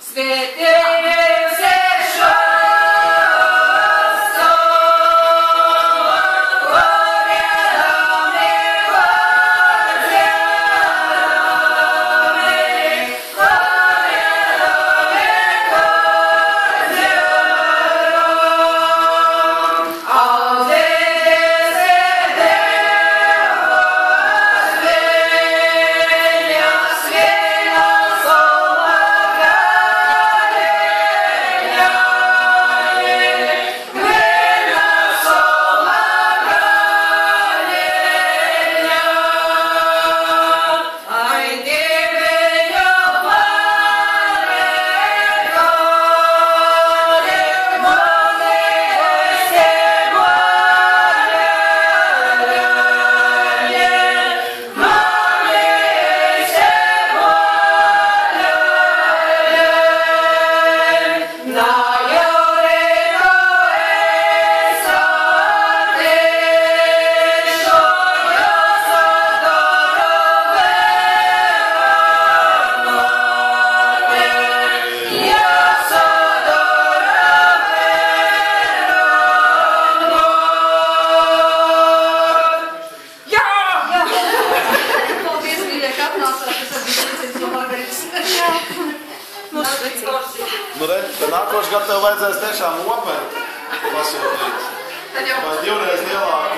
sve secība. Nu, re, tad nākošais gads tev vajadzēs tiešām operu pasūtīt. Vai divreiz lielāku.